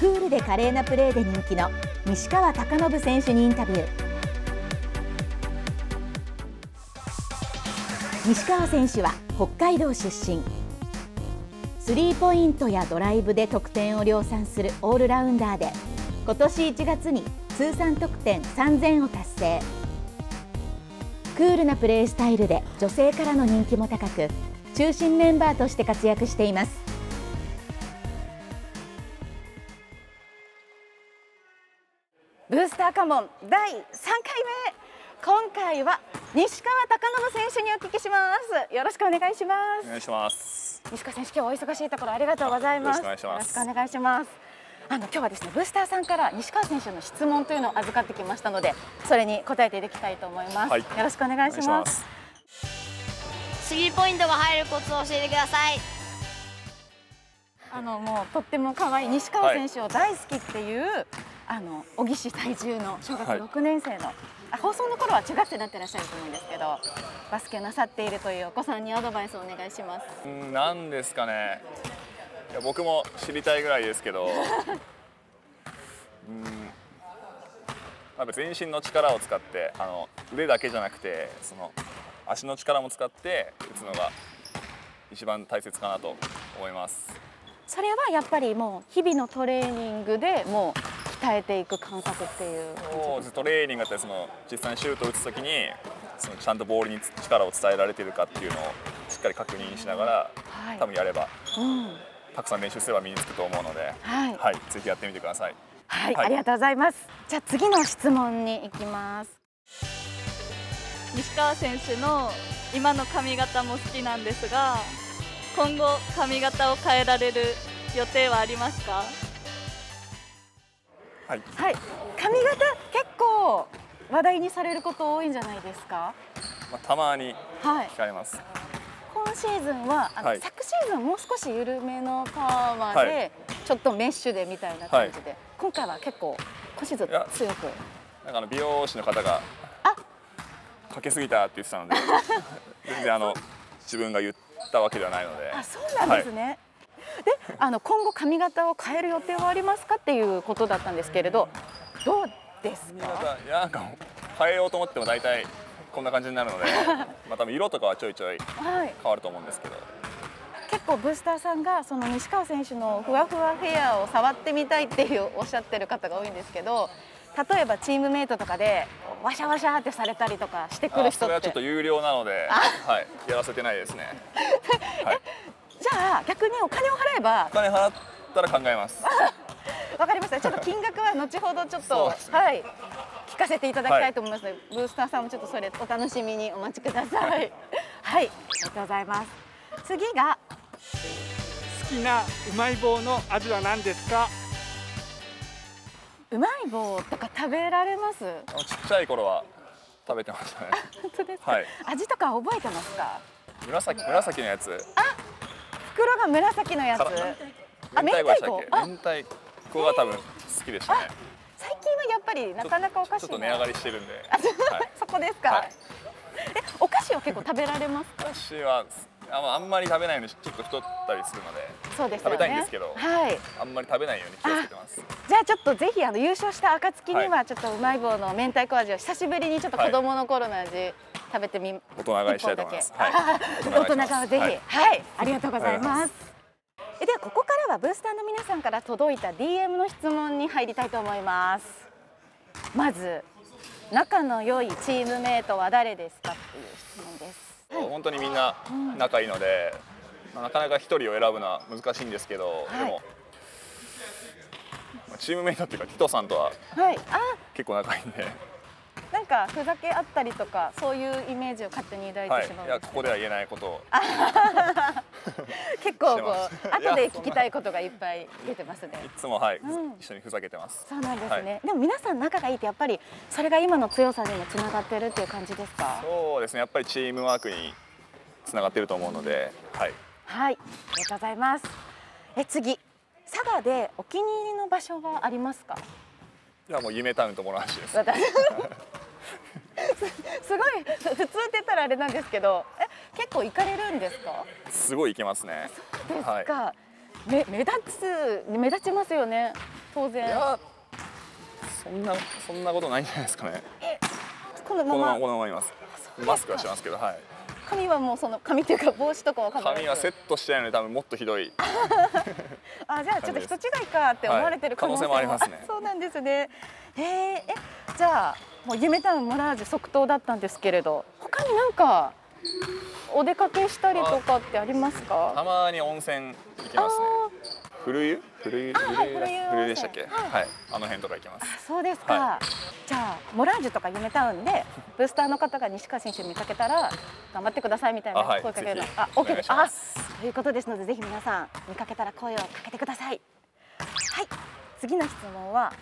クールで華麗なプレーで人気の西川貴信選手にインタビュー。西川選手は北海道出身。スリーポイントやドライブで得点を量産するオールラウンダーで今年1月に通算得点3000を達成。クールなプレースタイルで女性からの人気も高く中心メンバーとして活躍しています。カモン第3回目今回は西川貴信選手にお聞きします。よろしくお願いします。お願いします。西川選手今日はお忙しいところありがとうございます。よろしくお願いします。よろしくお願いします。あの今日はですねブースターさんから西川選手の質問というのを預かってきましたのでそれに答えていただきたいと思います、はい。よろしくお願いします。お願いします。スリーポイントが入るコツを教えてください。あのもうとっても可愛い西川選手を大好きっていう、あの小木市在住の小学はい。6年生の、あ放送の頃は中学生になってらっしゃると思うんですけどバスケをなさっているというお子さんにアドバイスをお願いします。うんなんですかね。いや僕も知りたいぐらいですけど。うん。やっぱ全身の力を使ってあの腕だけじゃなくてその足の力も使って打つのが一番大切かなと思います。それはやっぱりもう日々のトレーニングでもう鍛えていく感覚っていう。トレーニングだったりその実際にシュートを打つ時にそのちゃんとボールに力を伝えられてるかっていうのをしっかり確認しながらはい。多分やればうん。たくさん練習すれば身につくと思うので、はい。はい、ぜひやってみてください。はい、はい。ありがとうございます。じゃあ次の質問に行きます。西川選手の今の髪型も好きなんですが今後髪型を変えられる予定はありますか？はい、はい。髪型結構話題にされること多いんじゃないですか？まあ、たまにはい。聞かれます。今シーズンはあの、はい。昨シーズンもう少し緩めのパーマで、はい。ちょっとメッシュでみたいな感じで、今回は結構今シーズン強くなんかあの美容師の方があ。かけすぎたって言ってたので、全然あの自分が言ったわけではないので、あそうなんですね、であの今後髪型を変える予定はありますかっていうことだったんですけれどどうです髪か型いやなんか変えようと思っても大体こんな感じになるので、まあ多分色とかはちょいちょいはい。変わると思うんですけど、結構ブースターさんがその西川選手のふわふわヘアを触ってみたいっていうおっしゃってる方が多いんですけど例えばチームメイトとかでワシャワシャってされたりとかしてくるあ人ってそれはちょっと有料なので、はい、やらせてないですね。はい、じゃあ逆にお金を払えばお金払ったら考えます。わかりました。ちょっと金額は後ほどちょっと、ね。はい。聞かせていただきたいと思います。ので、ブースターさんもちょっとそれお楽しみにお待ちください。はい、ありがとうございます。次が好きなうまい棒の味は何ですか？うまい棒とか食べられます？ちっちゃい頃は食べてましたね。本当ですか、はい。味とか覚えてますか？紫紫のやつ、袋が紫のやつ。あ明太子？明明太子が多分好きでしたね。最近はやっぱりなかなかお菓子ちょっと値上がりしてるんで。あそう。はい。そこですか、はい。えお菓子は結構食べられますか？私はあまああんまり食べないのでちょっと太ったりするので、そうですよね。食べたいんですけどはい。あんまり食べないように気をつけてます。じゃあちょっとぜひあの優勝した暁にははちょっとうまい棒の明太子味を久しぶりにちょっと子供の頃の味食べてみ、大人買いしたいと思います。はい。あ 大人側ぜひ、ははいい、ありがとうござい。ありがとうございます。えではここからはブースターの皆さんから届いた DM の質問に入りたいと思います。まず仲の良いチームメイトは誰ですかっていう質問です。本当にみんな仲いいので、まあなかなか一人を選ぶのは難しいんですけど、はい。でもまあチームメイトっていうかティトさんとははい、あ。結構仲いいんで、かふざけあったりとかそういうイメージを勝手に抱いはい。いてしまうんですけど、やここでは言えないことを。結構こう後で聞きたいことがいっぱい出てますね。いつもはい、うん一緒にふざけてます。そうなんですね、でも皆さん仲がいいってやっぱりそれが今の強さにもつながってるっていう感じですか？そうですね。やっぱりチームワークにつながってると思うので、はい。はいありがとうございますえ次佐賀でお気に入りの場所はありますか？いやもう夢タウンともらしいです。私 すすごいふ普通って言ったらあれなんですけどえ結構行かれるんですか？すごい行けますね。ですはい。か、め目立つ目立ちますよね当然。いやそんなそんなことないんじゃないですかね。このまま。このままいます。マスクはしてますけどはい髪はもうその髪っていうか帽子とかはかぶ髪はセットしてないので多分もっとひどい。あじゃあちょっと人違いかって思われてる可能性もありますね。そうなんですね。えー、えじゃあもう夢タウンモラージュ即答だったんですけれど他になんかお出かけしたりとかってありますか？たまに温泉行きますね。古湯？古湯？あはい。古湯でしたっけ？はい。はい。あの辺とか行きます。そうですか、はじゃあモラージュとか夢タウンでブースターの方が西川選手見かけたら頑張ってくださいみたいな声かけるの。あお OK 願いです。あということですのでぜひ皆さん見かけたら声をかけてください。はい。次の質問は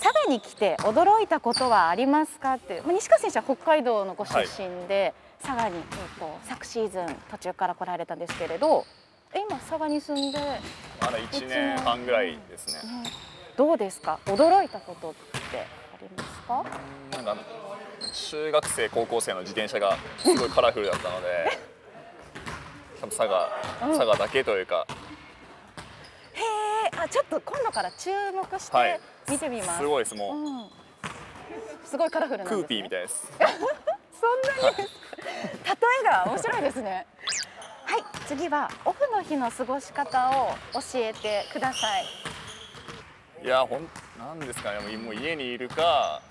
佐賀に来て驚いたことはありますか？って。まあ西川選手は北海道のご出身で、佐賀に、えっと昨シーズン途中から来られたんですけれどえ今佐賀に住んで、ね、まだ1年半ぐらいですね。どうですか？驚いたことってありますか？なんか中学生高校生の自転車がすごいカラフルだったので 多分佐賀佐賀だけというか。へえ、あちょっと今度から注目しはい。て見てみます。すごいですもう。うん、すごいカラフルね。クーピーみたいです そんなに。例えが面白いですね。はい、次はオフの日の過ごし方を教えてください。いやほんなんですかねもう家にいるか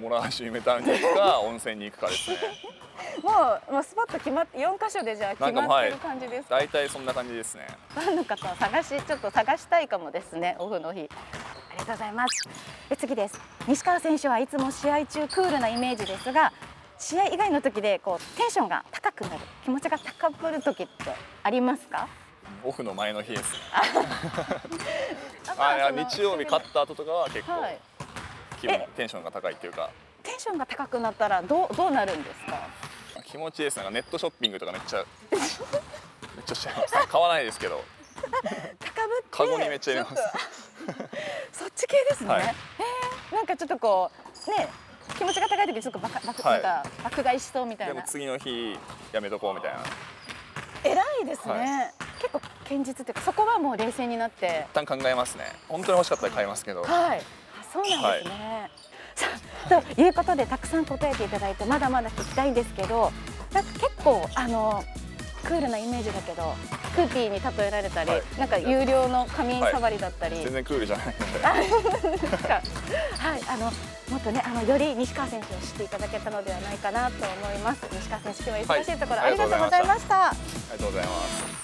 モラージュ夢タウンに行くか 温泉に行くかですねもうもうスポット決まって四箇所でじゃあ決まってる感じですか？大体そんな感じですねファンの方を探しちょっと探したいかもですねオフの日ありがとうございます。え次です。西川選手はいつも試合中クールなイメージですが試合以外の時でこうテンションが高くなる気持ちが高ぶる時ってありますか？オフの前の日です。あ日曜日勝った後とかは結構はい。気分えテンションが高いっていうか。テンションが高くなったらどうどうなるんですか？気持ちいいです。なんかネットショッピングとかめっちゃめっちゃしちゃいます。買わないですけど。高ぶってカゴにめっちゃ入れますち系ですね、はい。えー。なんかちょっとこうね気持ちが高い時にちょっとバカバカ、はい。なんか爆買いしそうみたいな。でも次の日やめとこうみたいな。偉いですね、はい。結構堅実っていうかそこはもう冷静になって。一旦考えますね。本当に欲しかったら買いますけど。はい。あそうなんですね、さあということでたくさん答えていただいてまだまだ聞きたいんですけどなんか結構あのクールなイメージだけどクーピーに例えられたり、はい。なんか有料の髪触りだったり、全然クールじゃないはい、あのもっとねあのより西川選手を知っていただけたのではないかなと思います。西川選手今日は忙しいところ、はい。ありがとうございました。ありがとうございます